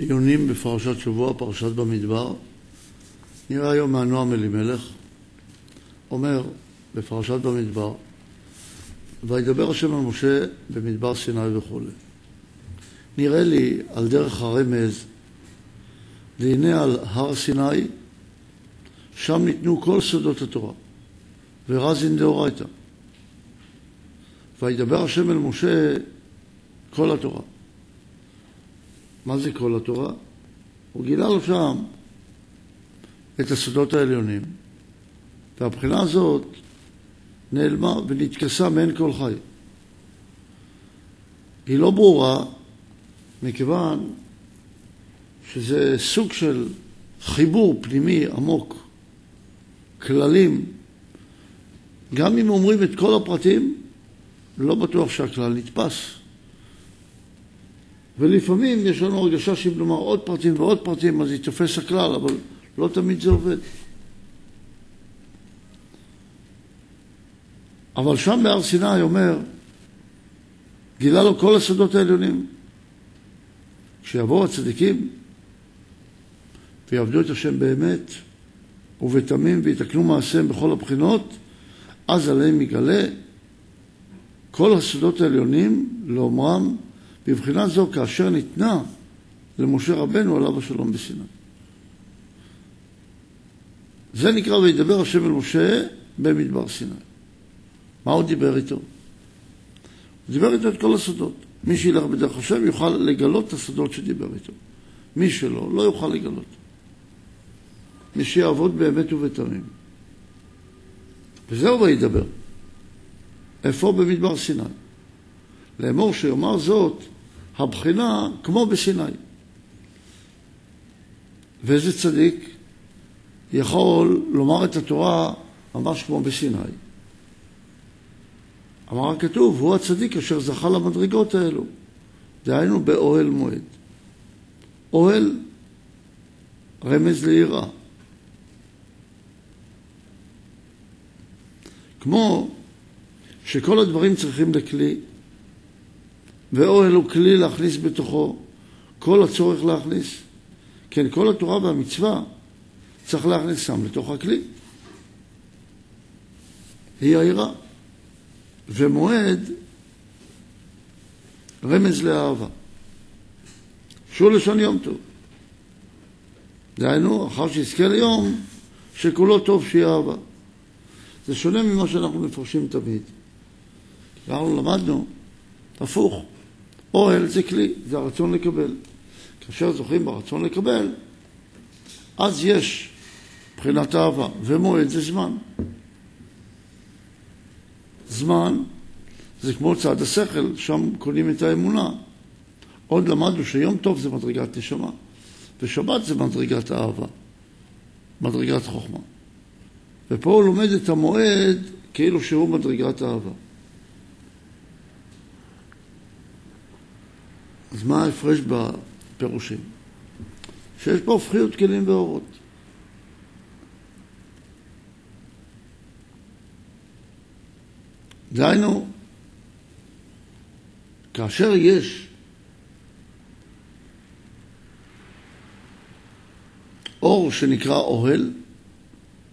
עיונים בפרשת שבוע, פרשת במדבר. נראה היום מהנועם אלימלך, אומר בפרשת במדבר, וידבר השם על משה במדבר סיני וכו'. נראה לי על דרך הרמז, והנה על הר סיני, שם ניתנו כל סודות התורה, ורזין דאורייתא. וידבר השם אל משה כל התורה. מה זה כל התורה? הוא גילה לו שם את הסודות העליונים, והבחינה הזאת נעלמה ונתכסה מעין כל חי. היא לא ברורה מכיוון שזה סוג של חיבור פנימי עמוק, כללים. גם אם אומרים את כל הפרטים, לא בטוח שהכלל נתפס. ולפעמים יש לנו הרגשה שאם נאמר עוד פרטים ועוד פרטים אז יתופס הכלל, אבל לא תמיד זה עובד. אבל שם בהר סיני אומר, גילה לו כל הסודות העליונים. כשיבואו הצדיקים ויעבדו את השם באמת ובתמים ויתקנו מעשיהם בכל הבחינות, אז עליהם יגלה כל הסודות העליונים לאומרם בבחינה זו כאשר ניתנה למשה רבנו עליו השלום בסיני. זה נקרא וידבר השם אל משה במדבר סיני. מה הוא דיבר איתו? הוא דיבר איתו את כל הסודות. מי שילך בדרך השם יוכל לגלות את הסודות שדיבר איתו. מי שלא, לא יוכל לגלות. מי שיעבוד באמת ובתמים. וזהו וידבר. איפה במדבר סיני? לאמור שיאמר זאת הבחינה כמו בסיני. ואיזה צדיק יכול לומר את התורה ממש כמו בסיני? אמר הכתוב, הוא הצדיק אשר זכה למדרגות האלו. דהיינו באוהל מועד. אוהל רמז ליראה. כמו שכל הדברים צריכים לכלי, ואוהל הוא כלי להכניס בתוכו כל הצורך להכניס. כן, כל התורה והמצווה צריך להכניס שם לתוך הכלי. היא העירה. ומועד רמז לאהבה. שהוא לשון יום טוב. דהיינו, אחר שיזכה ליום שכולו טוב שיהיה אהבה. זה שונה ממה שאנחנו מפרשים תמיד. אנחנו למדנו הפוך. אוהל זה כלי, זה הרצון לקבל. כאשר זוכים ברצון לקבל, אז יש מבחינת אהבה, ומועד זה זמן. זמן זה כמו צעד השכל, שם קונים את האמונה. עוד למדנו שיום טוב זה מדרגת נשמה, ושבת זה מדרגת אהבה, מדרגת חוכמה. ופה הוא לומד את המועד כאילו שהוא מדרגת אהבה. אז מה ההפרש בפירושים? שיש פה הופכיות כלים ואורות. דהיינו, כאשר יש אור שנקרא אוהל,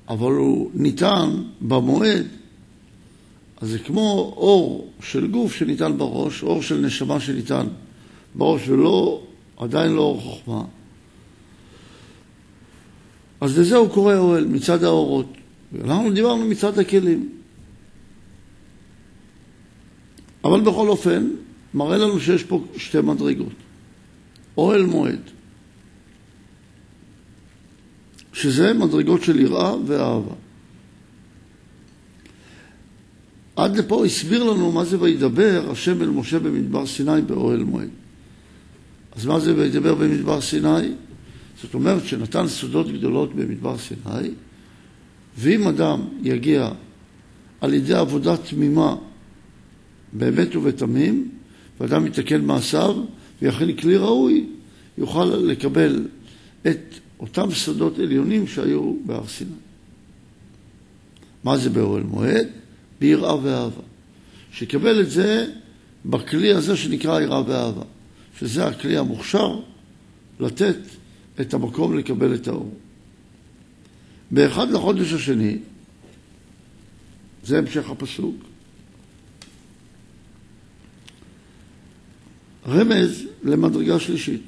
אבל הוא ניתן במועד, אז זה כמו אור של גוף שניתן בראש, אור של נשמה שניתן בראש ולא, עדיין לא אור חוכמה. אז לזה הוא קורא אוהל, מצד האורות. אנחנו דיברנו מצד הכלים. אבל בכל אופן, מראה לנו שיש פה שתי מדרגות. אוהל מועד, שזה מדרגות של יראה ואהבה. עד לפה הסביר לנו מה זה וידבר השם אל משה במדבר סיני באוהל מועד. אז מה זה וידבר במדבר סיני? זאת אומרת שנתן סודות גדולות במדבר סיני, ואם אדם יגיע על ידי עבודה תמימה באמת ובתמים, ואדם יתקן מעשיו ויכין כלי ראוי, יוכל לקבל את אותם סודות עליונים שהיו בהר סיני. מה זה באוהל מועד? ביראה ואהבה. שיקבל את זה בכלי הזה שנקרא יראה ואהבה. שזה הכלי המוכשר לתת את המקום לקבל את האור. באחד לחודש השני, זה המשך הפסוק, רמז למדרגה שלישית.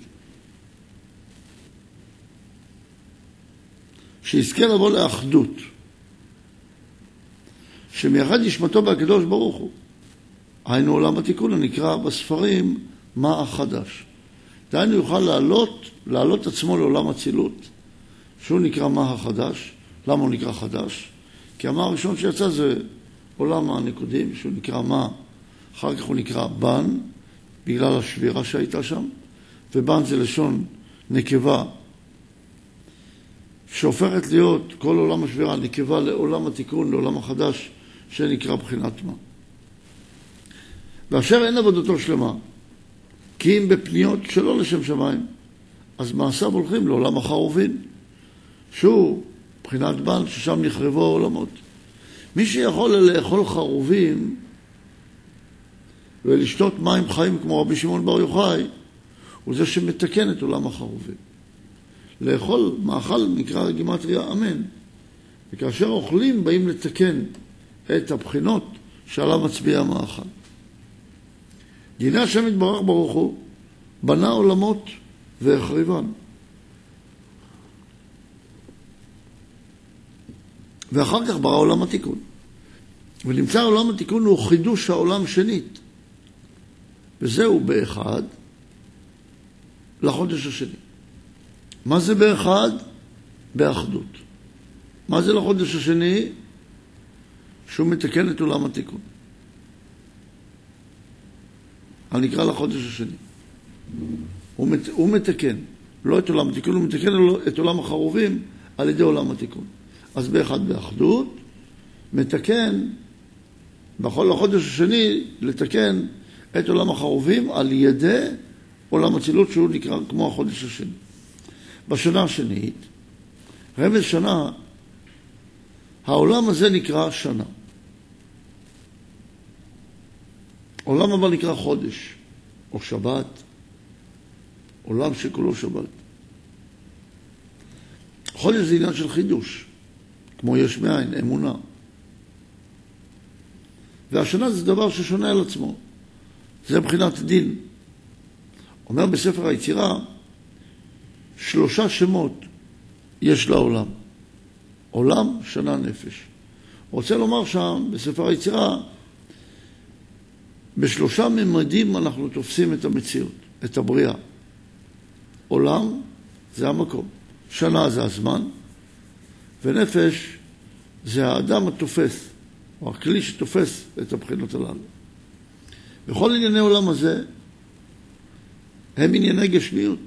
שיזכה לבוא לאחדות, שמייחד נשמתו בהקדוש ברוך הוא. היינו עולם התיקון הנקרא בספרים מה החדש. דהיינו יוכל לעלות, לעלות עצמו לעולם אצילות, שהוא נקרא מה החדש. למה הוא נקרא חדש? כי המה הראשון שיצא זה עולם הנקודים, שהוא נקרא מה, אחר כך הוא נקרא בן, בגלל השבירה שהייתה שם, ובן זה לשון נקבה, שהופכת להיות כל עולם השבירה נקבה לעולם התיקון, לעולם החדש, שנקרא בחינת מה. ואשר אין עבודתו שלמה, כי אם בפניות שלא לשם שמיים, אז מעשיו הולכים לעולם החרובין, שהוא בחינת בן, ששם נחרבו העולמות. מי שיכול לאכול חרובים ולשתות מים חיים כמו רבי שמעון בר יוחאי, הוא זה שמתקן את עולם החרובים. לאכול מאכל נקרא גימטריה אמן, וכאשר אוכלים באים לתקן את הבחינות שעליו מצביע המאכל. דיני השם יתברך ברוך הוא, בנה עולמות והחריבן. ואחר כך ברא עולם התיקון. ונמצא עולם התיקון הוא חידוש העולם שנית. וזהו באחד לחודש השני. מה זה באחד? באחדות. מה זה לחודש השני? שהוא מתקן את עולם התיקון. אני נקרא לחודש השני. הוא, מת, הוא מתקן, לא את עולם התיקון, הוא מתקן את עולם החרובים על ידי עולם התיקון. אז באחד באחדות, מתקן, בכל החודש השני, לתקן את עולם החרובים על ידי עולם הצילות שהוא נקרא כמו החודש השני. בשנה השנית, רמז שנה, העולם הזה נקרא שנה. עולם הבא נקרא חודש, או שבת, עולם שכולו שבת. חודש זה עניין של חידוש, כמו יש מאין, אמונה. והשנה זה דבר ששונה על עצמו. זה מבחינת דין. אומר בספר היצירה, שלושה שמות יש לעולם. עולם, שנה, נפש. רוצה לומר שם, בספר היצירה, בשלושה ממדים אנחנו תופסים את המציאות, את הבריאה. עולם זה המקום, שנה זה הזמן, ונפש זה האדם התופס, או הכלי שתופס את הבחינות הללו. וכל ענייני עולם הזה הם ענייני גשמיות.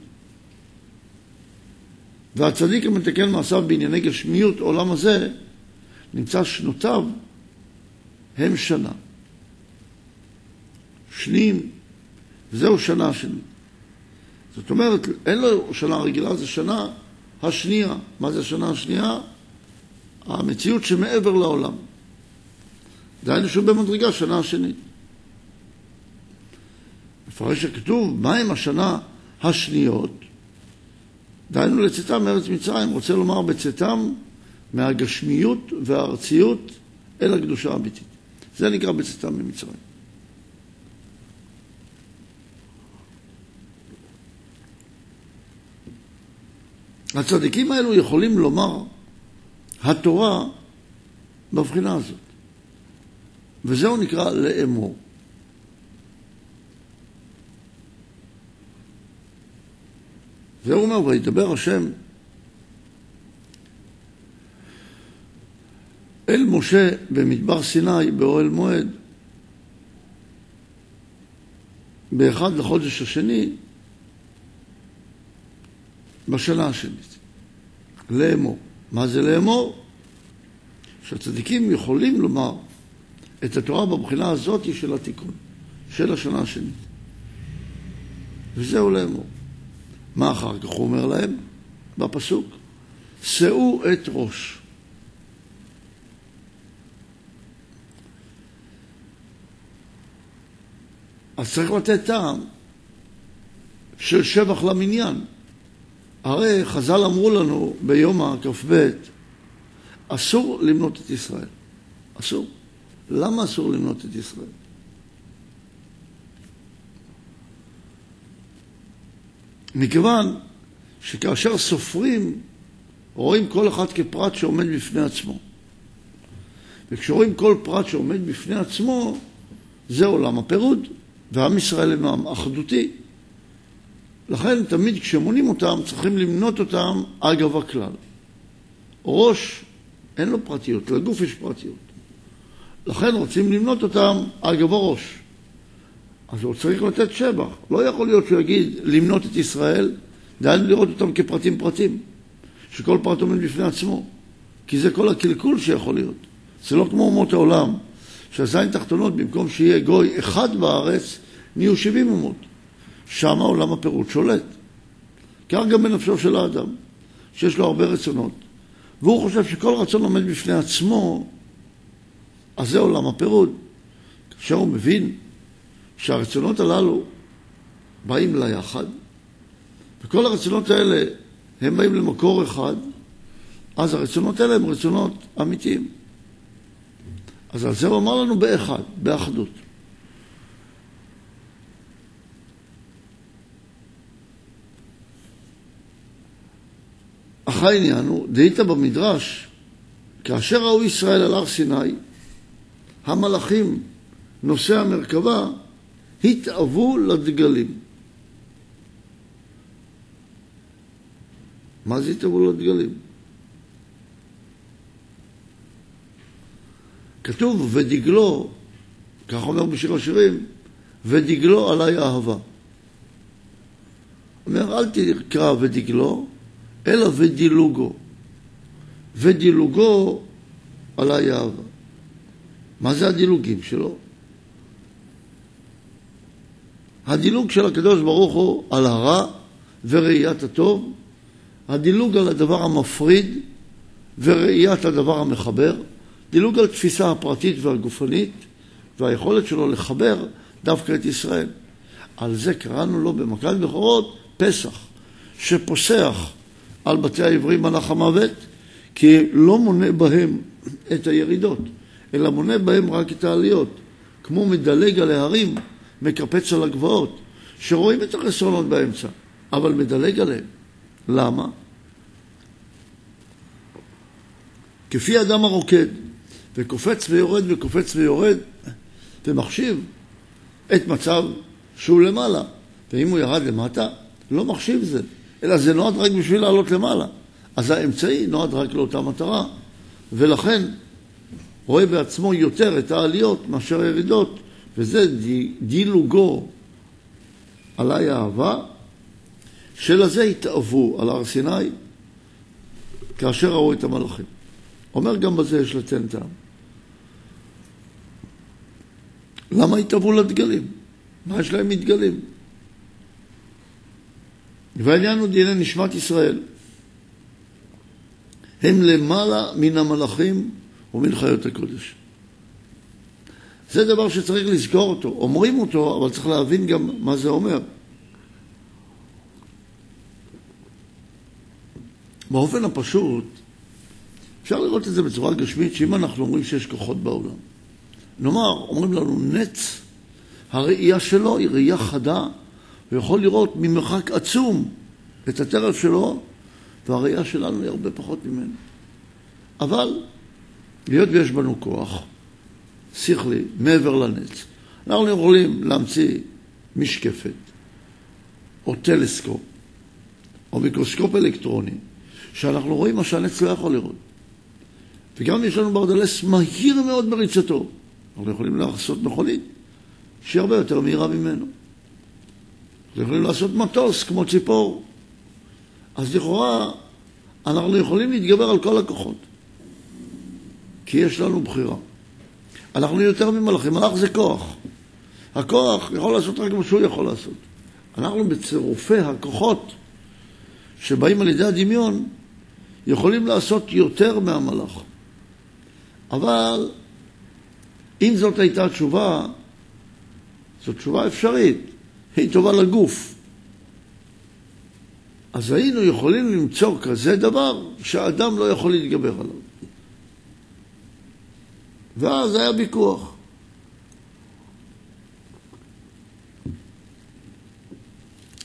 והצדיק המתקן מעשיו בענייני גשמיות עולם הזה, נמצא שנותיו הם שנה. שניים, וזהו שנה השנית. זאת אומרת, אין לו שנה רגילה, זה שנה השנייה. מה זה השנה השנייה? המציאות שמעבר לעולם. דהיינו שהוא במדרגה שנה השנית. מפרש הכתוב, מהם השנה השניות? דהיינו לצאתם מארץ מצרים, רוצה לומר בצאתם מהגשמיות והארציות אל הקדושה האמיתית. זה נקרא בצאתם ממצרים. הצדיקים האלו יכולים לומר התורה בבחינה הזאת. וזהו נקרא לאמור. והוא אומר, וידבר השם אל משה במדבר סיני באוהל מועד באחד לחודש השני בשנה השנית. לאמור. מה זה לאמור? שהצדיקים יכולים לומר את התורה בבחינה הזאת של התיקון, של השנה השנית. וזהו לאמור. מה אחר כך הוא אומר להם? בפסוק, שאו את ראש. אז צריך לתת טעם של שבח למניין. הרי חז"ל אמרו לנו ביום הכ"ב, אסור למנות את ישראל. אסור. למה אסור למנות את ישראל? מכיוון שכאשר סופרים, רואים כל אחד כפרט שעומד בפני עצמו. וכשרואים כל פרט שעומד בפני עצמו, זה עולם הפירוד, ועם ישראל הם עם אחדותי. לכן תמיד כשמונים אותם צריכים למנות אותם אגב הכלל. ראש אין לו פרטיות, לגוף יש פרטיות. לכן רוצים למנות אותם אגב הראש. אז הוא צריך לתת שבח. לא יכול להיות שהוא יגיד למנות את ישראל, דהיינו לראות אותם כפרטים פרטים, שכל פרט עומד בפני עצמו. כי זה כל הקלקול שיכול להיות. זה לא כמו אומות העולם, שהזין תחתונות, במקום שיהיה גוי אחד בארץ, נהיו שבעים אומות. שם עולם הפירוט שולט. כך גם בנפשו של האדם, שיש לו הרבה רצונות, והוא חושב שכל רצון עומד בפני עצמו, אז זה עולם הפירוד. כאשר הוא מבין שהרצונות הללו באים ליחד, וכל הרצונות האלה הם באים למקור אחד, אז הרצונות האלה הם רצונות אמיתיים. אז על זה הוא אמר לנו באחד, באחדות. אך העניין הוא, דהית במדרש, כאשר ראו ישראל על הר סיני, המלאכים, נושאי המרכבה, התאוו לדגלים. מה זה התאוו לדגלים? כתוב, ודגלו, כך אומר בשיר השירים, ודגלו עלי אהבה. אומר, אל תקרא ודגלו, אלא ודילוגו. ודילוגו עלי אהבה. מה זה הדילוגים שלו? הדילוג של הקדוש ברוך הוא על הרע וראיית הטוב, הדילוג על הדבר המפריד וראיית הדבר המחבר, דילוג על תפיסה הפרטית והגופנית והיכולת שלו לחבר דווקא את ישראל. על זה קראנו לו במכת בכורות פסח, שפוסח על בתי העברים מלאך המוות, כי לא מונה בהם את הירידות, אלא מונה בהם רק את העליות. כמו מדלג על ההרים, מקפץ על הגבעות, שרואים את החסרונות באמצע, אבל מדלג עליהם. למה? כפי אדם הרוקד, וקופץ ויורד וקופץ ויורד, ומחשיב את מצב שהוא למעלה. ואם הוא ירד למטה, לא מחשיב זה, אלא זה נועד רק בשביל לעלות למעלה. אז האמצעי נועד רק לאותה מטרה, ולכן רואה בעצמו יותר את העליות מאשר הירידות, וזה דילוגו עלי אהבה, שלזה התאהבו על הר סיני כאשר ראו את המלאכים. אומר גם בזה יש לציין טעם. למה התאהבו לדגלים? מה יש להם מדגלים? והעניין הוא דיני נשמת ישראל. הם למעלה מן המלאכים ומן חיות הקודש. זה דבר שצריך לזכור אותו. אומרים אותו, אבל צריך להבין גם מה זה אומר. באופן הפשוט, אפשר לראות את זה בצורה גשמית, שאם אנחנו אומרים שיש כוחות בעולם, נאמר, אומרים לנו נץ, הראייה שלו היא ראייה חדה, הוא יכול לראות ממרחק עצום את הטרף שלו, והראייה שלנו היא הרבה פחות ממנו. אבל, היות ויש בנו כוח, שכלי, מעבר לנץ, אנחנו יכולים להמציא משקפת, או טלסקופ, או מיקרוסקופ אלקטרוני, שאנחנו רואים מה שהנץ לא יכול לראות. וגם יש לנו ברדלס מהיר מאוד בריצתו. אנחנו יכולים לעשות מכונית שהיא הרבה יותר מהירה ממנו. אנחנו יכולים לעשות מטוס כמו ציפור. אז לכאורה אנחנו יכולים להתגבר על כל הכוחות, כי יש לנו בחירה. אנחנו יותר ממלאכים, מלאך זה כוח. הכוח יכול לעשות רק מה שהוא יכול לעשות. אנחנו בצירופי הכוחות שבאים על ידי הדמיון יכולים לעשות יותר מהמלאך. אבל אם זאת הייתה תשובה, זאת תשובה אפשרית, היא טובה לגוף. אז היינו יכולים למצוא כזה דבר שהאדם לא יכול להתגבר עליו. ואז היה ויכוח.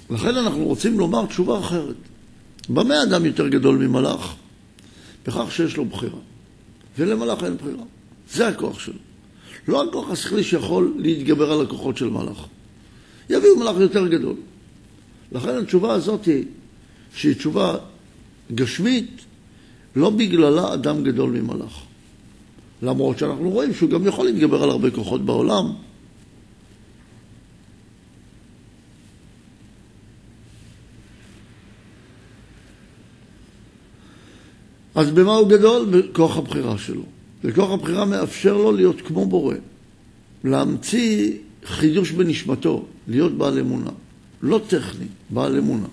לכן אנחנו רוצים לומר תשובה אחרת. במה אדם יותר גדול ממלאך? בכך שיש לו בחירה. ולמלאך אין בחירה. זה הכוח שלו. לא הכוח השכלי שיכול להתגבר על הכוחות של מלאך. יביאו מלאך יותר גדול. לכן התשובה הזאת היא, שהיא תשובה גשמית, לא בגללה אדם גדול ממלאך. למרות שאנחנו רואים שהוא גם יכול להתגבר על הרבה כוחות בעולם. אז במה הוא גדול? בכוח הבחירה שלו. וכוח הבחירה מאפשר לו להיות כמו בורא, להמציא חידוש בנשמתו, להיות בעל אמונה. לא טכני, בעל אמונה.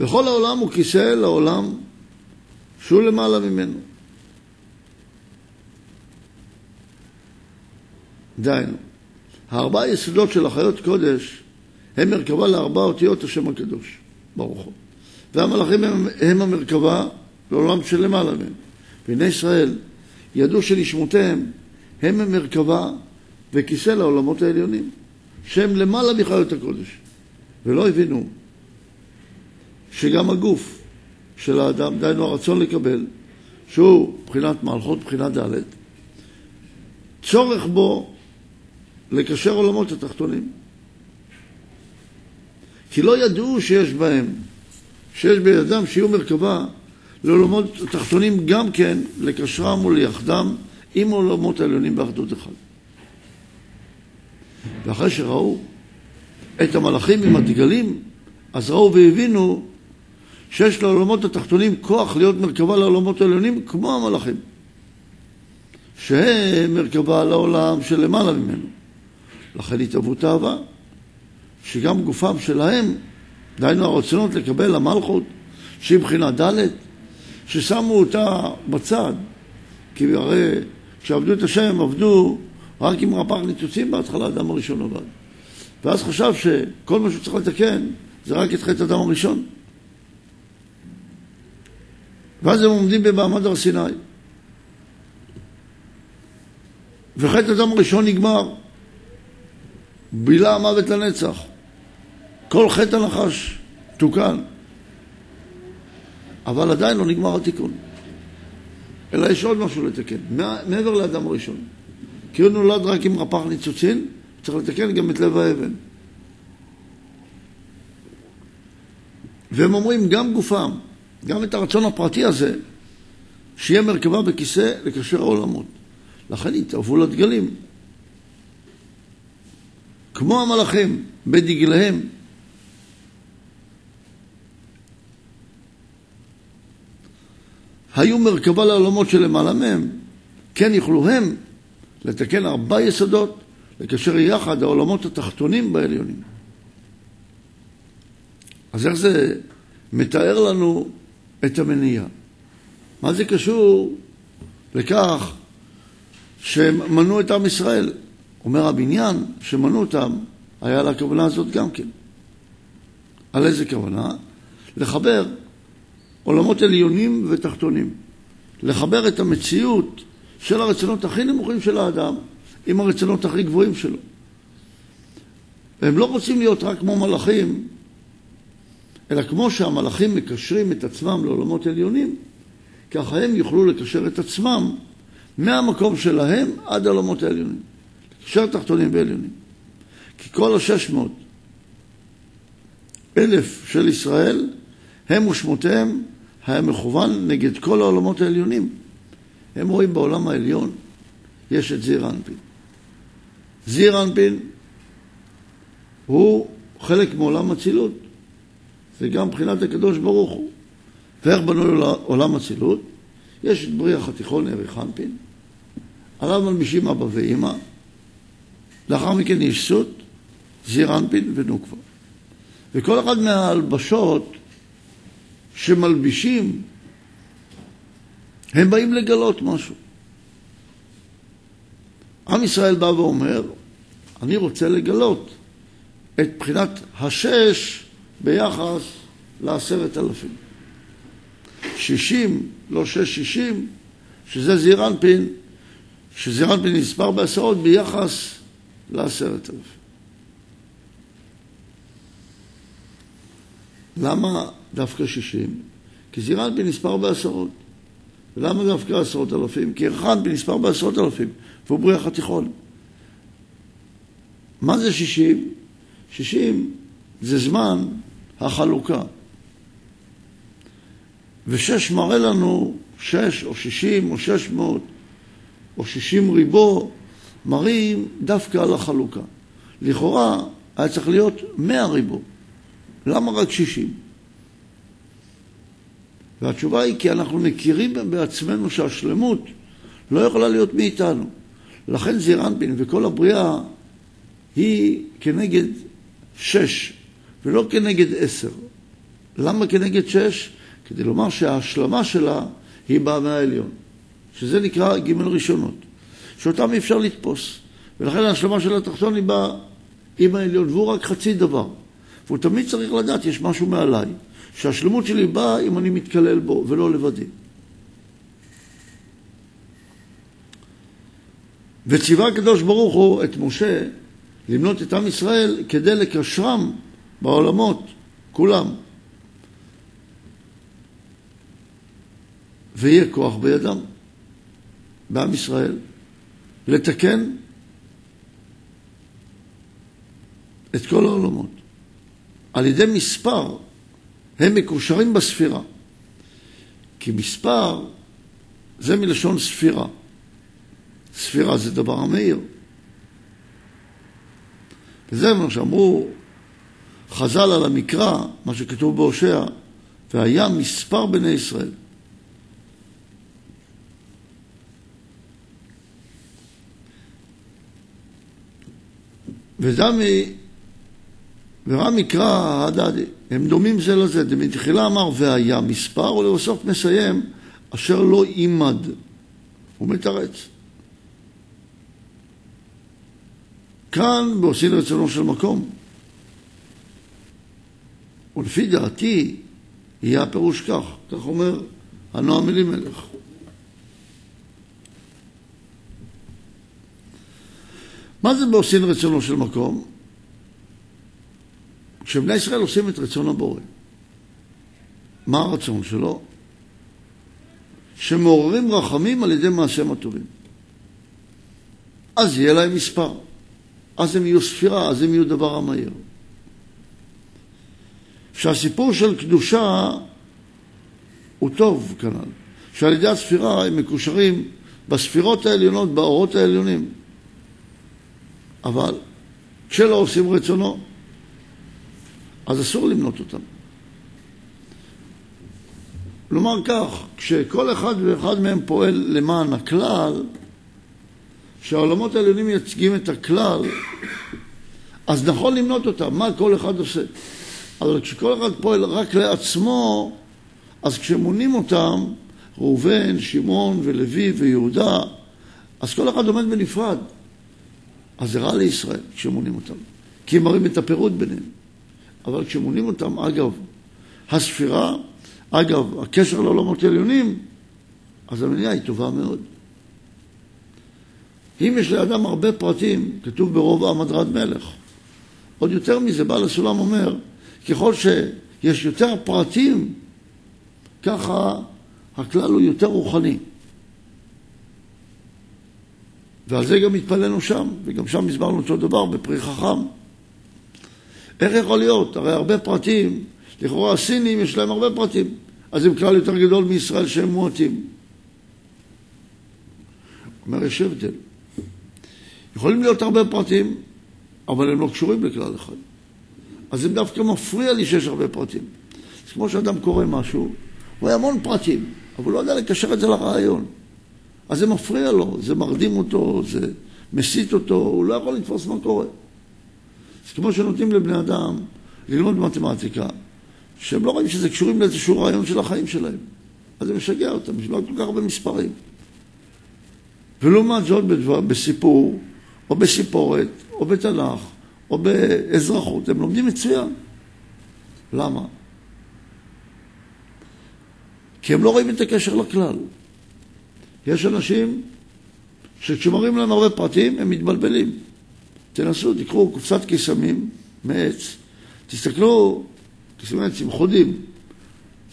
וכל העולם הוא כיסא לעולם שהוא למעלה ממנו. דהיינו, הארבעה יסודות של החיות קודש הם מרכבה לארבע אותיות השם הקדוש, ברוך הוא. והמלאכים הם, הם המרכבה לעולם שלמעלה מהם. בני ישראל ידעו שנשמותיהם הם המרכבה וכיסא לעולמות העליונים, שהם למעלה מחיות הקודש, ולא הבינו שגם הגוף של האדם, דהיינו הרצון לקבל, שהוא בחינת מלכות, בחינת ד', צורך בו לקשר עולמות התחתונים. כי לא ידעו שיש בהם, שיש בידם שיהיו מרכבה לעולמות התחתונים גם כן, לקשרם וליחדם עם עולמות העליונים באחדות אחד. ואחרי שראו את המלאכים עם הדגלים, אז ראו והבינו שיש לעולמות התחתונים כוח להיות מרכבה לעולמות העליונים כמו המלאכים, שהם מרכבה לעולם שלמעלה ממנו. לכן התאהבו תאווה, שגם גופם שלהם, דהיינו הרצונות לקבל המלכות, שהיא מבחינה ד', ששמו אותה בצד, כי הרי כשעבדו את השם עבדו רק עם רפ"ח ניצוצים בהתחלה, אדם הראשון עבד. ואז חשב שכל מה שהוא צריך לתקן זה רק את חטא אדם הראשון. ואז הם עומדים במעמד הר סיני. וחטא אדם הראשון נגמר. בילה המוות לנצח. כל חטא הנחש תוקן. אבל עדיין לא נגמר התיקון. אלא יש עוד משהו לתקן, מעבר לאדם הראשון. כי הוא נולד רק עם רפ"ח ניצוצין, צריך לתקן גם את לב האבן. והם אומרים, גם גופם, גם את הרצון הפרטי הזה, שיהיה מרכבה בכיסא לקשר העולמות. לכן התאהבו לדגלים. כמו המלאכים, בדגליהם. היו מרכבה לעולמות שלמעלה מהם, כן יוכלו הם לתקן ארבע יסודות, לקשר יחד העולמות התחתונים בעליונים. אז איך זה מתאר לנו את המניע? מה זה קשור לכך שהם מנו את עם ישראל? אומר הבניין שמנו אותם, היה לה הכוונה הזאת גם כן. על איזה כוונה? לחבר עולמות עליונים ותחתונים. לחבר את המציאות של הרצונות הכי נמוכים של האדם עם הרצונות הכי גבוהים שלו. והם לא רוצים להיות רק כמו מלאכים, אלא כמו שהמלאכים מקשרים את עצמם לעולמות עליונים, ככה הם יוכלו לקשר את עצמם מהמקום שלהם עד העולמות העליונים. לקשר תחתונים ועליונים. כי כל השש מאות אלף של ישראל הם ושמותיהם היה מכוון נגד כל העולמות העליונים. הם רואים בעולם העליון, יש את זעיר אנפין. זעיר אנפין הוא חלק מעולם אצילות. זה גם מבחינת הקדוש ברוך הוא. ואיך בנוי עולם אצילות? יש את בריח התיכון, ערך אנפין, עליו מלבישים אבא ואימא, לאחר מכן יש סוט, זעיר אנפין ונוקבה. וכל אחד מההלבשות שמלבישים, הם באים לגלות משהו. עם ישראל בא ואומר, אני רוצה לגלות את בחינת השש ביחס לעשרת אלפים. שישים, לא שש שישים, שזה זירנפין, שזירנפין נספר בעשרות ביחס לעשרת אלפים. למה דווקא שישים? כי זירנפין נספר בעשרות. ולמה דווקא עשרות אלפים? כי רחנפין נספר בעשרות אלפים, והוא בריח התיכון. מה זה שישים? שישים זה זמן החלוקה. ושש מראה לנו שש או שישים או שש מאות או שישים ריבו מראים דווקא על החלוקה. לכאורה היה צריך להיות מאה ריבו. למה רק שישים? והתשובה היא כי אנחנו מכירים בעצמנו שהשלמות לא יכולה להיות מאיתנו. לכן זירנפין וכל הבריאה היא כנגד שש ולא כנגד עשר. למה כנגד שש? כדי לומר שההשלמה שלה היא באה מהעליון, שזה נקרא ג' ראשונות, שאותם אי אפשר לתפוס. ולכן ההשלמה של התחתון היא באה עם העליון, והוא רק חצי דבר. והוא תמיד צריך לדעת, יש משהו מעליי, שהשלמות שלי באה אם אני מתקלל בו, ולא לבדי. וציווה הקדוש ברוך הוא את משה למנות את עם ישראל כדי לקשרם בעולמות, כולם. ויהיה כוח בידם, בעם ישראל, לתקן את כל העולמות. על ידי מספר הם מקושרים בספירה. כי מספר זה מלשון ספירה. ספירה זה דבר המאיר. וזה מה שאמרו חז"ל על המקרא, מה שכתוב בהושע, והיה מספר בני ישראל. ודמי ורם מקרא הדדי, הם דומים זה לזה. מתחילה אמר והיה מספר, ולבסוף מסיים אשר לא עימד. הוא מתרץ. כאן, בעושים רצונו של מקום, ולפי דעתי, יהיה הפירוש כך, כך אומר הנועם אלימלך. מה זה בעושים רצונו של מקום? כשבני ישראל עושים את רצון הבורא, מה הרצון שלו? שמעוררים רחמים על ידי מעשיהם הטובים. אז יהיה להם מספר, אז הם יהיו ספירה, אז הם יהיו דבר המהיר. שהסיפור של קדושה הוא טוב כנ"ל, שעל ידי הספירה הם מקושרים בספירות העליונות, באורות העליונים. אבל כשלא עושים רצונו, אז אסור למנות אותם. לומר כך, כשכל אחד ואחד מהם פועל למען הכלל, שהעולמות העליונים מייצגים את הכלל, אז נכון למנות אותם, מה כל אחד עושה. אבל כשכל אחד פועל רק לעצמו, אז כשמונים אותם, ראובן, שמעון ולוי ויהודה, אז כל אחד עומד בנפרד. אז זה רע לישראל כשמונים אותם, כי הם מראים את הפירוד ביניהם. אבל כשמונים אותם, אגב, הספירה, אגב, הקשר לעולמות עליונים, אז המניעה היא טובה מאוד. אם יש לאדם הרבה פרטים, כתוב ברוב עם הדרת מלך. עוד יותר מזה, בעל הסולם אומר, ככל שיש יותר פרטים, ככה הכלל הוא יותר רוחני. ועל זה גם התפללנו שם, וגם שם הסברנו אותו דבר בפרי חכם. איך יכול להיות? הרי הרבה פרטים, לכאורה הסינים יש להם הרבה פרטים, אז הם כלל יותר גדול מישראל שהם מועטים. אומר, יש הבדל. יכולים להיות הרבה פרטים, אבל הם לא קשורים לכלל אחד. אז זה דווקא מפריע לי שיש הרבה פרטים. זה כמו שאדם קורא משהו, הוא רואה המון פרטים, אבל הוא לא יודע לקשר את זה לרעיון. אז זה מפריע לו, זה מרדים אותו, זה מסית אותו, הוא לא יכול לתפוס מה קורה. זה כמו שנותנים לבני אדם ללמוד מתמטיקה, שהם לא רואים שזה קשורים לאיזשהו רעיון של החיים שלהם. אז זה משגע אותם, בשביל כל כך הרבה מספרים. ולעומת זאת בסיפור, או בסיפורת, או בתנ"ך, או באזרחות, הם לומדים מצוין. למה? כי הם לא רואים את הקשר לכלל. יש אנשים שכשמראים להם הרבה פרטים, הם מתבלבלים. תנסו, תיקחו קופסת קיסמים מעץ, תסתכלו, קיסמי עצים חודים,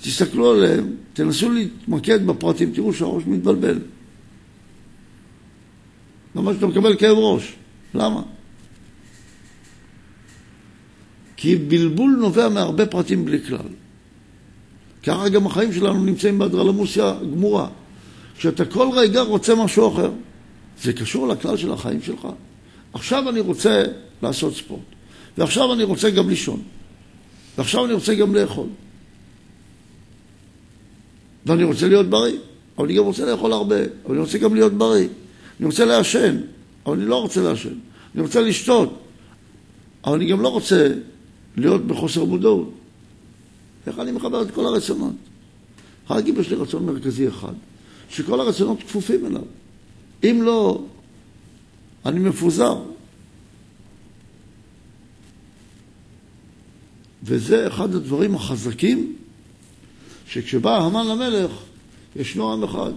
תסתכלו עליהם, תנסו להתמקד בפרטים, תראו שהראש מתבלבל. ממש אתה מקבל כאב ראש. למה? כי בלבול נובע מהרבה פרטים בלי כלל. ככה גם החיים שלנו נמצאים באדרלמוסיה גמורה. כשאתה כל רגע רוצה משהו אחר, זה קשור לכלל של החיים שלך. עכשיו אני רוצה לעשות ספורט, ועכשיו אני רוצה גם לישון, ועכשיו אני רוצה גם לאכול. ואני רוצה להיות בריא, אבל אני גם רוצה לאכול הרבה, אבל אני רוצה גם להיות בריא. אני רוצה לעשן, אבל אני לא רוצה לעשן. אני רוצה לשתות, אבל אני גם לא רוצה להיות בחוסר מודעות. איך אני מחבר את כל הרצונות? רק אם יש לי רצון מרכזי אחד, שכל הרצונות כפופים אליו. אם לא, אני מפוזר. וזה אחד הדברים החזקים, שכשבא המן למלך, ישנו עם אחד.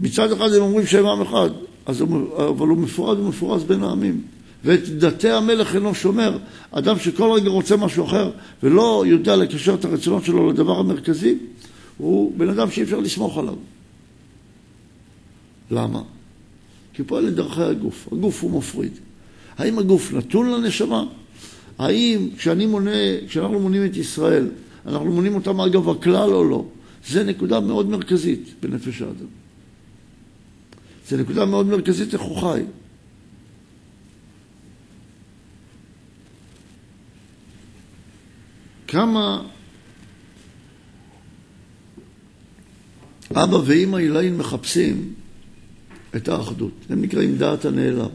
מצד אחד הם אומרים שהם עם אחד, אז הוא, אבל הוא מפורד ומפורז בין העמים. ואת דתי המלך אינו שומר. אדם שכל רגע רוצה משהו אחר ולא יודע לקשר את הרצונות שלו לדבר המרכזי, הוא בן אדם שאי אפשר לסמוך עליו. למה? כי פועל לדרכי הגוף. הגוף הוא מפריד. האם הגוף נתון לנשמה? האם כשאני מונה, כשאנחנו מונים את ישראל, אנחנו מונים אותם אגב הכלל או לא? זה נקודה מאוד מרכזית בנפש האדם. זה נקודה מאוד מרכזית איך הוא חי. כמה אבא ואימא עילאים מחפשים את האחדות. הם נקראים דעת הנעלם.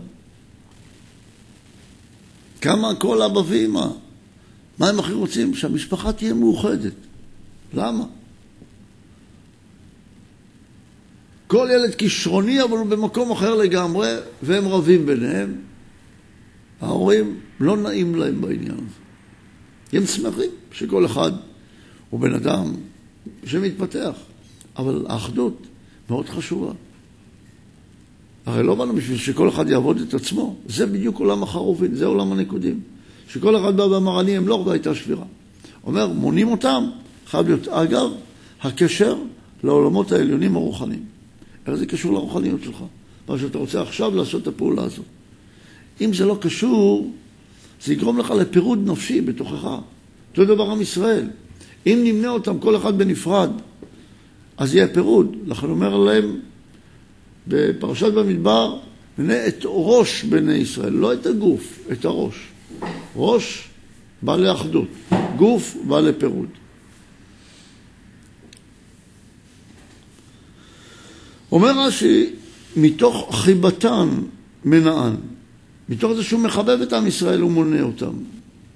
כמה כל אבא ואימא, מה הם הכי רוצים? שהמשפחה תהיה מאוחדת. למה? כל ילד כישרוני, אבל הוא במקום אחר לגמרי, והם רבים ביניהם. ההורים לא נעים להם בעניין הזה. הם שמחים שכל אחד הוא בן אדם שמתפתח, אבל האחדות מאוד חשובה. הרי לא באנו בשביל שכל אחד יעבוד את עצמו, זה בדיוק עולם החרובין, זה עולם הנקודים. שכל אחד בא ואמר, אני אמלוך והייתה שבירה. אומר, מונים אותם, חייב להיות. אגב, הקשר לעולמות העליונים הרוחניים. איך זה קשור לרוחניות שלך? מה שאתה רוצה עכשיו לעשות את הפעולה הזאת. אם זה לא קשור, זה יגרום לך לפירוד נפשי בתוכך. אותו דבר עם ישראל. אם נמנה אותם כל אחד בנפרד, אז יהיה פירוד. לכן אומר להם בפרשת במדבר, מנה את ראש בני ישראל, לא את הגוף, את הראש. ראש בא לאחדות, גוף בא לפירוד. אומר רש"י, מתוך חיבתן מנען. מתוך זה שהוא מחבב את עם ישראל הוא מונה אותם.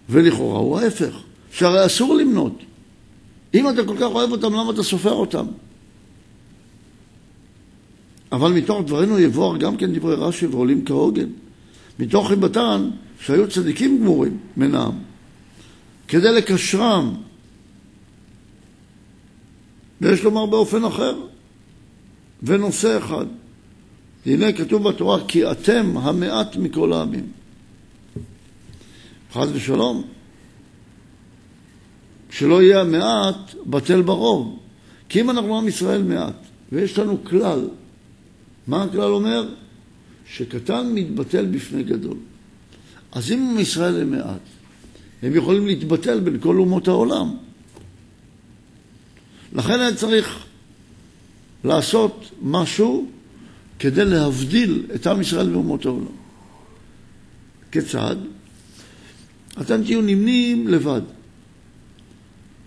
ולכאורה הוא ההפך, שהרי אסור למנות. אם אתה כל כך אוהב אותם, למה אתה סופר אותם? אבל מתוך דברינו יבואר גם כן דברי רש"י ועולים כהוגן. מתוך חיבתן שהיו צדיקים גמורים מנעם, כדי לקשרם. ויש לומר באופן אחר, ונושא אחד. הנה כתוב בתורה, כי אתם המעט מכל העמים. חס ושלום, שלא יהיה המעט בטל ברוב. כי אם אנחנו עם ישראל מעט, ויש לנו כלל, מה הכלל אומר? שקטן מתבטל בפני גדול. אז אם ישראל הם מעט, הם יכולים להתבטל בין כל אומות העולם. לכן היה צריך לעשות משהו כדי להבדיל את עם ישראל מאומות העולם. כיצד? אתם תהיו נמנים לבד,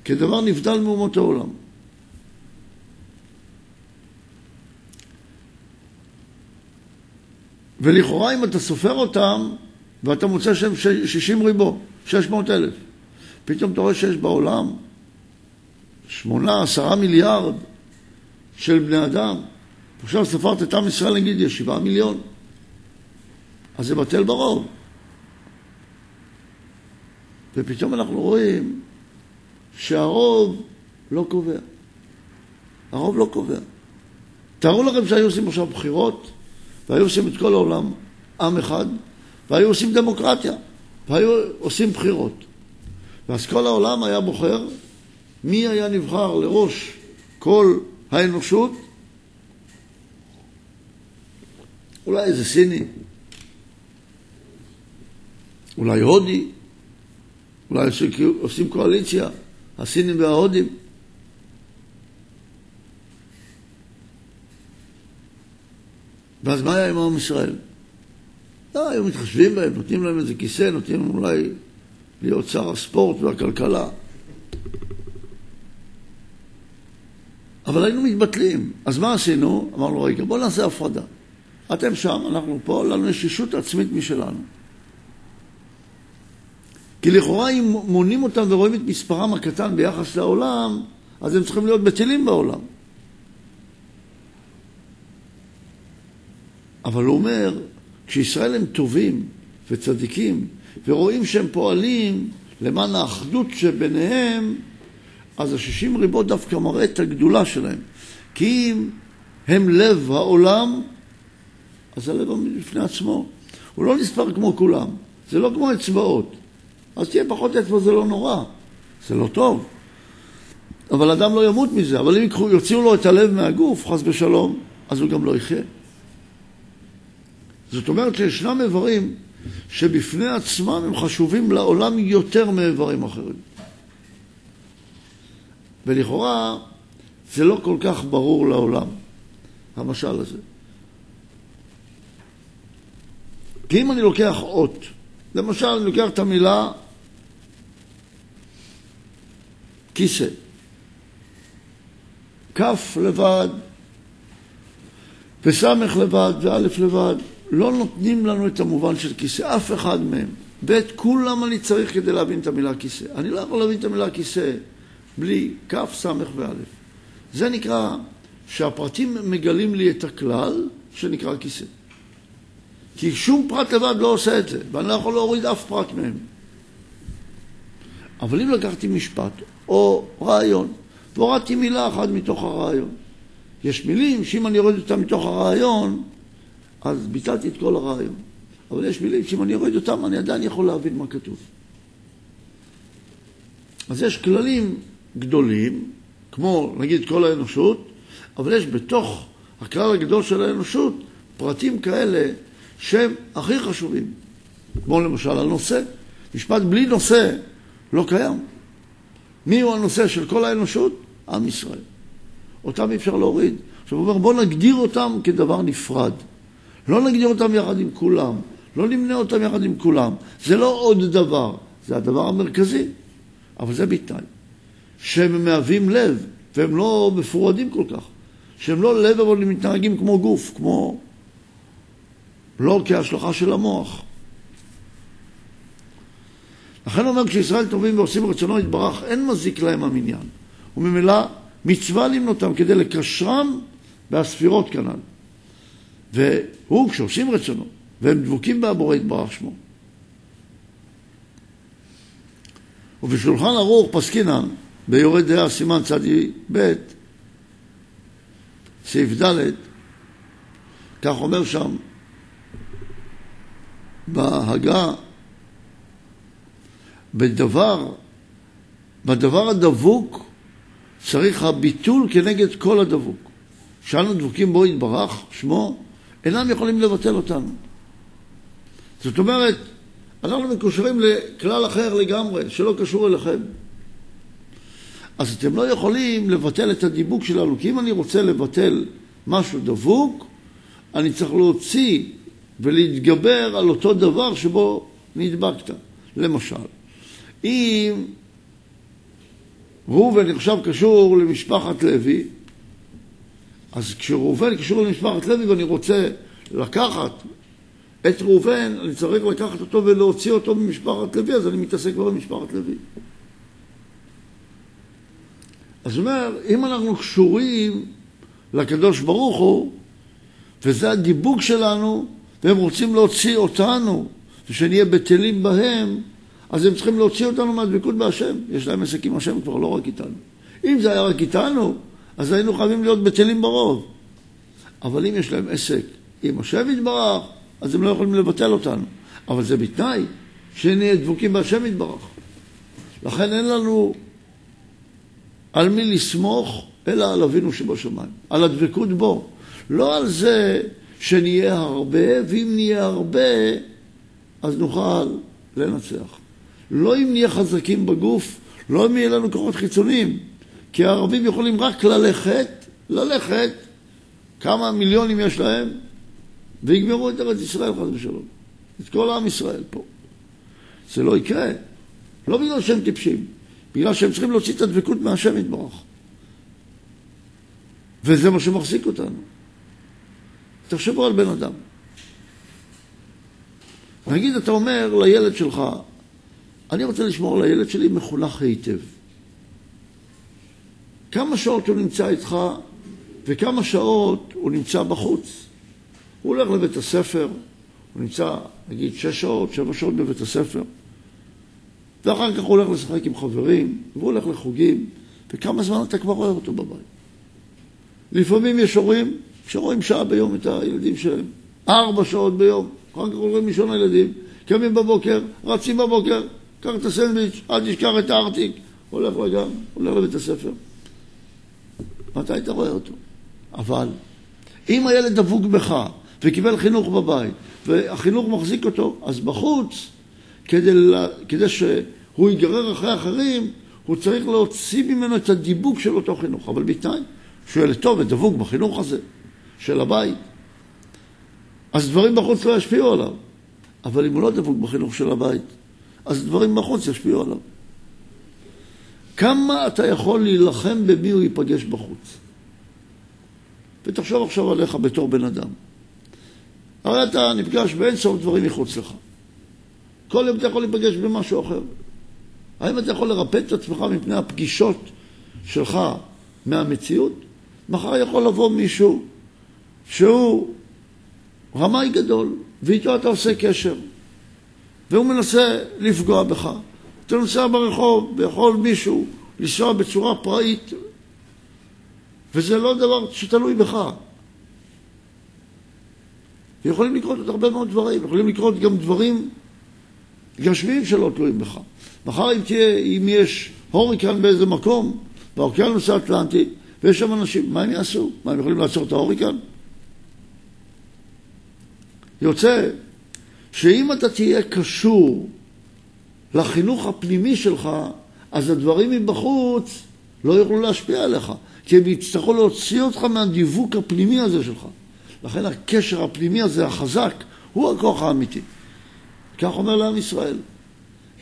כדבר נבדל מאומות העולם. ולכאורה אם אתה סופר אותם, ואתה מוצא שהם 60 ריבו, 600 אלף, פתאום אתה רואה שיש בעולם 8, 10 מיליארד של בני אדם. עכשיו ספרת את עם ישראל, נגיד, יש 7 מיליון. אז זה בטל ברוב. ופתאום אנחנו רואים שהרוב לא קובע. הרוב לא קובע. תארו לכם שהיו עושים עכשיו בחירות, והיו עושים את כל העולם עם אחד, והיו עושים דמוקרטיה, והיו עושים בחירות. ואז כל העולם היה בוחר מי היה נבחר לראש כל האנושות, אולי איזה סיני, אולי הודי, אולי עושים קואליציה, הסינים וההודים. ואז מה היה עם עם ישראל? לא, היו מתחשבים בהם, נותנים להם איזה כיסא, נותנים להם אולי להיות שר הספורט והכלכלה. אבל היינו מתבטלים. אז מה עשינו? אמרנו, רגע, בואו נעשה הפרדה. אתם שם, אנחנו פה, לנו יש אישות עצמית משלנו. כי לכאורה אם מונים אותם ורואים את מספרם הקטן ביחס לעולם, אז הם צריכים להיות בטלים בעולם. אבל הוא אומר, כשישראל הם טובים וצדיקים, ורואים שהם פועלים למען האחדות שביניהם, אז השישים ריבות דווקא מראה את הגדולה שלהם. כי אם הם לב העולם, אז הלב עומד בפני עצמו. הוא לא נספר כמו כולם, זה לא כמו אצבעות. אז תהיה פחות אצבע, זה לא נורא, זה לא טוב. אבל אדם לא ימות מזה, אבל אם יוציאו לו את הלב מהגוף, חס ושלום, אז הוא גם לא יחיה. זאת אומרת שישנם איברים שבפני עצמם הם חשובים לעולם יותר מאיברים אחרים. ולכאורה זה לא כל כך ברור לעולם, המשל הזה. כי אם אני לוקח אות, למשל אני לוקח את המילה כיסא, כף לבד וסמך לבד ואלף לבד, לא נותנים לנו את המובן של כיסא, אף אחד מהם. ב', כולם אני צריך כדי להבין את המילה כיסא. אני לא יכול להבין את המילה כיסא בלי כ', ס' וא'. זה נקרא שהפרטים מגלים לי את הכלל שנקרא כיסא. כי שום פרט לבד לא עושה את זה, ואני לא יכול להוריד אף פרט מהם. אבל אם לקחתי משפט או רעיון, והורדתי מילה אחת מתוך הרעיון, יש מילים שאם אני אוריד אותה מתוך הרעיון, אז ביטלתי את כל הרעיון. אבל יש מילים שאם אני אוריד אותם, אני עדיין יכול להבין מה כתוב. אז יש כללים גדולים, כמו נגיד כל האנושות, אבל יש בתוך הכלל הגדול של האנושות פרטים כאלה שהם הכי חשובים. כמו למשל הנושא. משפט בלי נושא לא קיים. מי הוא הנושא של כל האנושות? עם ישראל. אותם אי אפשר להוריד. עכשיו הוא אומר, בואו נגדיר אותם כדבר נפרד. לא נגדיר אותם יחד עם כולם, לא נמנה אותם יחד עם כולם. זה לא עוד דבר, זה הדבר המרכזי. אבל זה בתנאי. שהם מהווים לב, והם לא מפורדים כל כך. שהם לא לב, אבל הם מתנהגים כמו גוף, כמו... לא כהשלכה של המוח. לכן אומר, כשישראל טובים ועושים רצונו יתברך, אין מזיק להם המניין. וממילא מצווה למנותם כדי לקשרם בהספירות כנ"ל. והוא, כשעושים רצונו, והם דבוקים בהבורא יתברך שמו. ובשולחן ערוך פסקינן, ביורד דעה סימן צדי ב', סעיף ד', כך אומר שם, בהגה, בדבר, בדבר הדבוק צריך הביטול כנגד כל הדבוק. שאנו דבוקים בו יתברך, שמו, אינם יכולים לבטל אותנו. זאת אומרת, אנחנו מקושרים לכלל אחר לגמרי, שלא קשור אליכם. אז אתם לא יכולים לבטל את הדיבוק שלנו, כי אם אני רוצה לבטל משהו דבוק, אני צריך להוציא ולהתגבר על אותו דבר שבו נדבקת. למשל, אם ראובן עכשיו קשור למשפחת לוי, אז כשראובן קשור למשפחת לוי ואני רוצה לקחת את ראובן, אני צריך לקחת אותו ולהוציא אותו ממשפחת לוי, אז אני מתעסק כבר במשפחת לוי. אז אומר, אם אנחנו קשורים לקדוש ברוך הוא, וזה הדיבוק שלנו, והם רוצים להוציא אותנו, ושנהיה בטלים בהם, אז הם צריכים להוציא אותנו מהדבקות בהשם. יש להם עסק עם השם כבר, לא רק איתנו. אם זה היה רק איתנו, אז היינו חייבים להיות בטלים ברוב. אבל אם יש להם עסק עם השם יתברך, אז הם לא יכולים לבטל אותנו. אבל זה בתנאי שנהיה דבוקים בהשם יתברך. לכן אין לנו על מי לסמוך, אלא על אבינו שבשמיים. על הדבקות בו. לא על זה שנהיה הרבה, ואם נהיה הרבה, אז נוכל לנצח. לא אם נהיה חזקים בגוף, לא אם יהיה לנו כוחות חיצוניים, כי הערבים יכולים רק ללכת, ללכת, כמה מיליונים יש להם, ויגמרו את ארץ ישראל חס ושלום. את כל עם ישראל פה. זה לא יקרה. לא בגלל שהם טיפשים, בגלל שהם צריכים להוציא את הדבקות מהשם יתברך. וזה מה שמחזיק אותנו. תחשבו על בן אדם. נגיד אתה אומר לילד שלך, אני רוצה לשמור על הילד שלי מחונך היטב. כמה שעות הוא נמצא איתך וכמה שעות הוא נמצא בחוץ. הוא הולך לבית הספר, הוא נמצא נגיד שש שעות, שבע שעות בבית הספר, ואחר כך הוא הולך לשחק עם חברים, והוא הולך לחוגים, וכמה זמן אתה כבר רואה אותו בבית. לפעמים יש הורים שרואים שעה ביום את הילדים שלהם, ארבע שעות ביום, אחר כך הולכים לישון הילדים, קמים בבוקר, רצים בבוקר, קח את הסנדוויץ', אל תשכח את הארטיק, הולך לגן, הולך לבית הספר. מתי אתה רואה אותו? אבל אם הילד דבוק בך וקיבל חינוך בבית והחינוך מחזיק אותו, אז בחוץ, כדי, כדי שהוא ייגרר אחרי אחרים, הוא צריך להוציא ממנו את הדיבוק של אותו חינוך, אבל בתנאי שהוא ילד טוב ודבוק בחינוך הזה של הבית. אז דברים בחוץ לא ישפיעו עליו. אבל אם הוא לא דבוק בחינוך של הבית, אז דברים בחוץ ישפיעו עליו. כמה אתה יכול להילחם במי הוא ייפגש בחוץ? ותחשוב עכשיו עליך בתור בן אדם. הרי אתה נפגש באין סוף דברים מחוץ לך. כל יום אתה יכול להיפגש במשהו אחר. האם אתה יכול לרפא את עצמך מפני הפגישות שלך מהמציאות? מחר יכול לבוא מישהו שהוא רמאי גדול, ואיתו אתה עושה קשר, והוא מנסה לפגוע בך. אתה נוסע ברחוב ויכול מישהו לנסוע בצורה פראית, וזה לא דבר שתלוי בך. ויכולים לקרות עוד הרבה מאוד דברים, יכולים לקרות גם דברים גשמיים שלא תלויים בך. מחר אם תהיה, אם יש הוריקן באיזה מקום, באוקיינוס האטלנטי, ויש שם אנשים, מה הם יעשו? מה, הם יכולים לעצור את ההוריקן? יוצא שאם אתה תהיה קשור לחינוך הפנימי שלך, אז הדברים מבחוץ לא יוכלו להשפיע עליך, כי הם יצטרכו להוציא אותך מהדיווק הפנימי הזה שלך. לכן הקשר הפנימי הזה, החזק, הוא הכוח האמיתי. כך אומר לעם ישראל.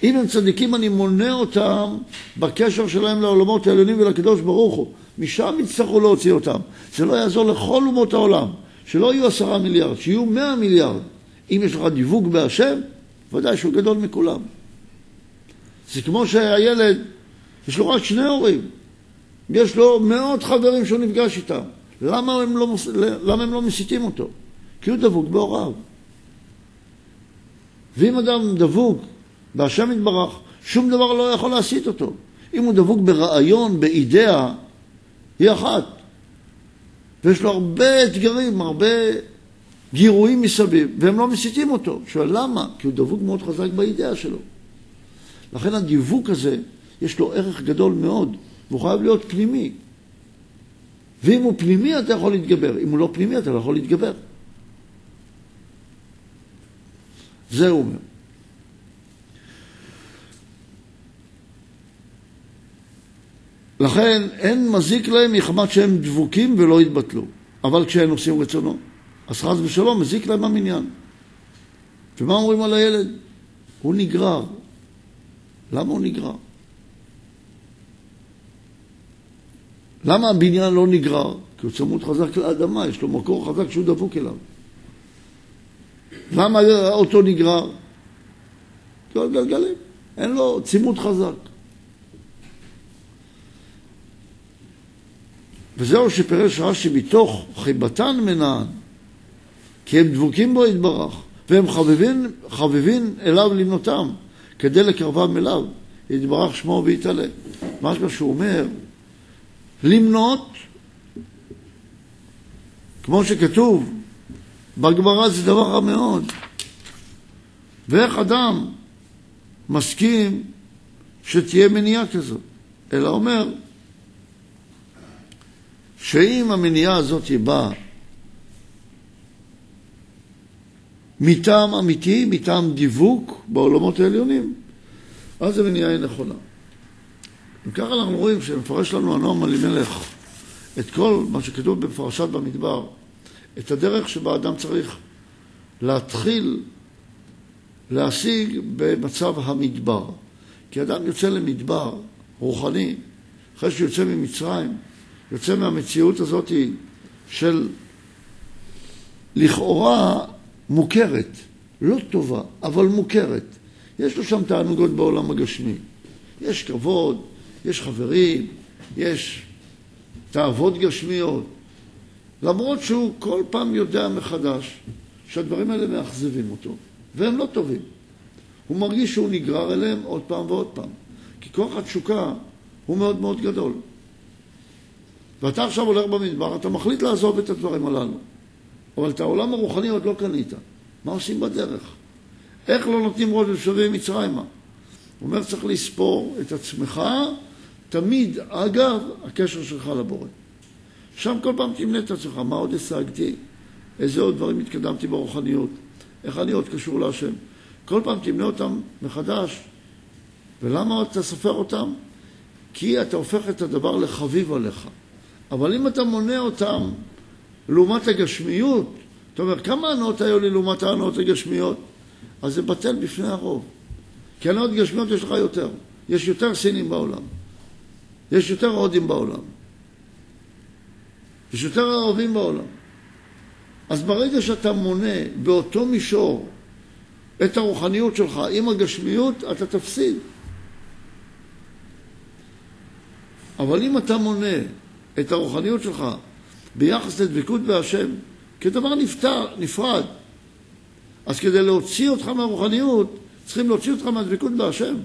אם הם צדיקים, אני מונה אותם בקשר שלהם לעולמות העליונים ולקדוש ברוך הוא. משם יצטרכו להוציא אותם. זה לא יעזור לכל אומות העולם. שלא יהיו עשרה מיליארד, שיהיו מאה מיליארד. אם יש לך דיווג בהשם, ודאי שהוא גדול מכולם. זה כמו שהילד, יש לו רק שני הורים. יש לו מאות חברים שהוא נפגש איתם. למה הם לא, למה הם לא מסיתים אותו? כי הוא דבוק בהוריו. ואם אדם דבוק בהשם יתברך, שום דבר לא יכול להסיט אותו. אם הוא דבוק ברעיון, באידאה, היא אחת. ויש לו הרבה אתגרים, הרבה גירויים מסביב, והם לא מסיתים אותו. שואל למה? כי הוא דבוק מאוד חזק באידאה שלו. לכן הדיווק הזה, יש לו ערך גדול מאוד, והוא חייב להיות פנימי. ואם הוא פנימי אתה יכול להתגבר, אם הוא לא פנימי אתה לא יכול להתגבר. זה הוא אומר. לכן אין מזיק להם מחמת שהם דבוקים ולא יתבטלו. אבל כשהם עושים רצונו, אז חס ושלום מזיק להם המניין. ומה אומרים על הילד? הוא נגרר. למה הוא נגרר? למה הבניין לא נגרר? כי הוא צמוד חזק לאדמה, יש לו מקור חזק שהוא דבוק אליו. למה האוטו נגרר? כי הוא גלגלים, אין לו צימוד חזק. וזהו שפירש רש"י מתוך חיבתן מנען, כי הם דבוקים בו יתברך, והם חביבין, חביבין אליו למנותם, כדי לקרבם אליו, יתברך שמו ויתעלה. משמע שהוא אומר, למנות, כמו שכתוב, בגמרא זה דבר רע מאוד. ואיך אדם מסכים שתהיה מניעה כזאת? אלא אומר שאם המניעה הזאת באה מטעם אמיתי, מטעם דיווק בעולמות העליונים, אז המניעה היא נכונה. אם ככה אנחנו רואים שמפרש לנו הנועם אלימלך את כל מה שכתוב בפרשת במדבר, את הדרך שבה אדם צריך להתחיל להשיג במצב המדבר. כי אדם יוצא למדבר רוחני, אחרי שהוא יוצא ממצרים, יוצא מהמציאות הזאת של לכאורה מוכרת, לא טובה, אבל מוכרת. יש לו שם תענוגות בעולם הגשמי. יש כבוד, יש חברים, יש תאוות גשמיות. למרות שהוא כל פעם יודע מחדש שהדברים האלה מאכזבים אותו, והם לא טובים. הוא מרגיש שהוא נגרר אליהם עוד פעם ועוד פעם. כי כוח התשוקה הוא מאוד מאוד גדול. ואתה עכשיו הולך במדבר, אתה מחליט לעזוב את הדברים הללו. אבל את העולם הרוחני עוד לא קנית. מה עושים בדרך? איך לא נותנים ראש ושבים מצרימה? הוא אומר, צריך לספור את עצמך תמיד, אגב, הקשר שלך לבורא. שם כל פעם תמנה את עצמך, מה עוד השגתי? איזה עוד דברים התקדמתי ברוחניות? איך אני עוד קשור להשם? כל פעם תמנה אותם מחדש. ולמה אתה סופר אותם? כי אתה הופך את הדבר לחביב עליך. אבל אם אתה מונה אותם לעומת הגשמיות, אתה אומר, כמה הנאות היו לי לעומת ההנאות הגשמיות? אז זה בטל בפני הרוב. כי הנאות גשמיות יש לך יותר. יש יותר סינים בעולם. יש יותר הודים בעולם. יש יותר ערבים בעולם. אז ברגע שאתה מונה באותו מישור את הרוחניות שלך עם הגשמיות, אתה תפסיד. אבל אם אתה מונה את הרוחניות שלך ביחס לדבקות בהשם כדבר נפטר, נפרד, אז כדי להוציא אותך מהרוחניות, צריכים להוציא אותך מהדבקות בהשם.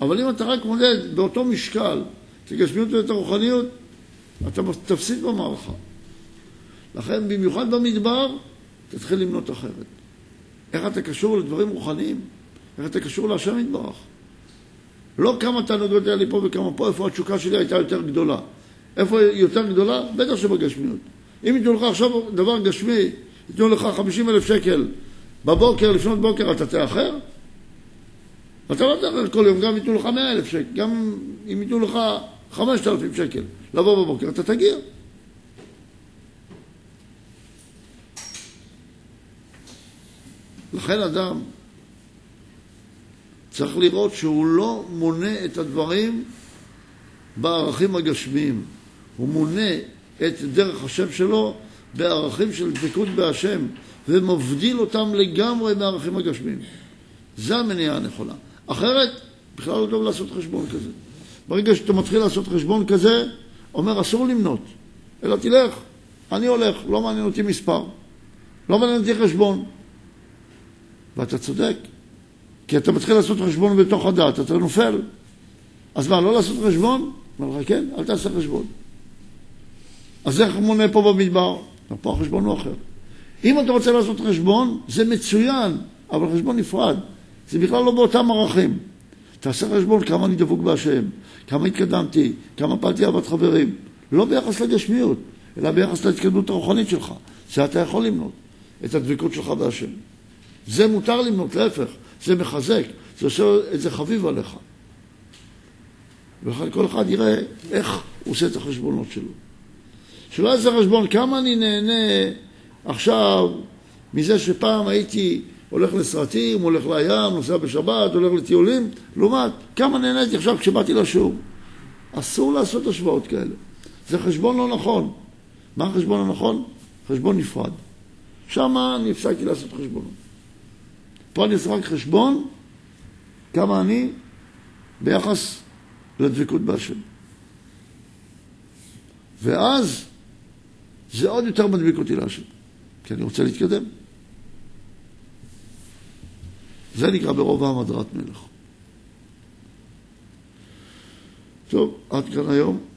אבל אם אתה רק מודד באותו משקל את הגשמיות ואת הרוחניות, אתה תפסיד במערכה. לכן, במיוחד במדבר, תתחיל למנות אחרת. איך אתה קשור לדברים רוחניים? איך אתה קשור להשם יתברך? לא כמה תענוגות היה לי פה וכמה פה, איפה התשוקה שלי הייתה יותר גדולה. איפה היא יותר גדולה? בטח שבגשמיות. אם ייתנו לך עכשיו דבר גשמי, ייתנו לך 50 אלף שקל בבוקר, לפנות בוקר, אתה תאחר? אתה לא תאחר כל יום, גם ייתנו לך 100 אלף שקל, גם אם ייתנו לך 5,000 שקל לבוא בבוקר, אתה תגיע. לכן אדם צריך לראות שהוא לא מונה את הדברים בערכים הגשמיים. הוא מונה את דרך השם שלו בערכים של דבקות בהשם, ומבדיל אותם לגמרי מהערכים הגשמיים. זה המניעה הנכונה. אחרת, בכלל לא טוב לעשות חשבון כזה. ברגע שאתה מתחיל לעשות חשבון כזה, אומר אסור למנות, אלא תלך, אני הולך, לא מעניין אותי מספר, לא מעניין אותי חשבון. ואתה צודק, כי אתה מתחיל לעשות חשבון בתוך הדעת, אתה נופל. אז מה, לא לעשות חשבון? אומר לך, כן, אל תעשה חשבון. אז איך מונה פה במדבר? פה החשבון הוא אחר. אם אתה רוצה לעשות חשבון, זה מצוין, אבל חשבון נפרד. זה בכלל לא באותם ערכים. תעשה חשבון כמה אני דבוק בהשם, כמה התקדמתי, כמה פעלתי אהבת חברים. לא ביחס לגשמיות, אלא ביחס להתקדמות הרוחנית שלך. זה אתה יכול למנות, את הדבקות שלך בהשם. זה מותר למנות, להפך, זה מחזק, זה עושה את זה חביב עליך. ולכן כל אחד יראה איך הוא עושה את החשבונות שלו. שלא יעשה חשבון כמה אני נהנה עכשיו מזה שפעם הייתי הולך לסרטים, הולך לים, נוסע בשבת, הולך לטיולים, לעומת כמה נהניתי עכשיו כשבאתי לשיעור. אסור לעשות השוואות כאלה. זה חשבון לא נכון. מה החשבון הנכון? חשבון נפרד. שם אני הפסקתי לעשות חשבונות. פה אני עושה רק חשבון כמה אני ביחס לדבקות בהשם. ואז זה עוד יותר מדביק אותי להשם, כי אני רוצה להתקדם. זה נקרא ברוב העם הדרת מלך. טוב, עד כאן היום.